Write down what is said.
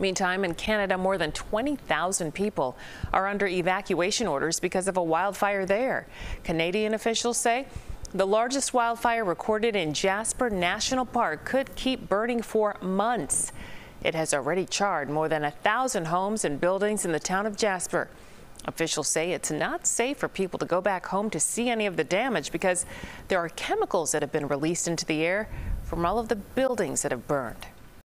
Meantime, in Canada, more than 20,000 people are under evacuation orders because of a wildfire there. Canadian officials say the largest wildfire recorded in Jasper National Park could keep burning for months. It has already charred more than a thousand homes and buildings in the town of Jasper. Officials say it's not safe for people to go back home to see any of the damage because there are chemicals that have been released into the air from all of the buildings that have burned.